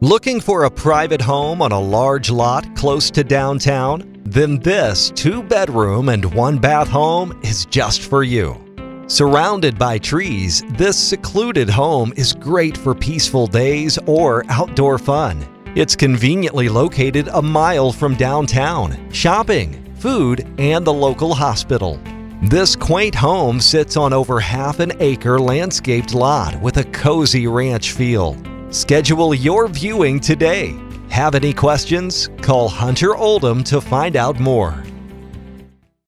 Looking for a private home on a large lot close to downtown? Then this two bedroom and one bath home is just for you. Surrounded by trees, this secluded home is great for peaceful days or outdoor fun. It's conveniently located a mile from downtown, shopping, food, and the local hospital. This quaint home sits on over half an acre landscaped lot with a cozy ranch feel. Schedule your viewing today. Have any questions? Call Hunter Oldham to find out more.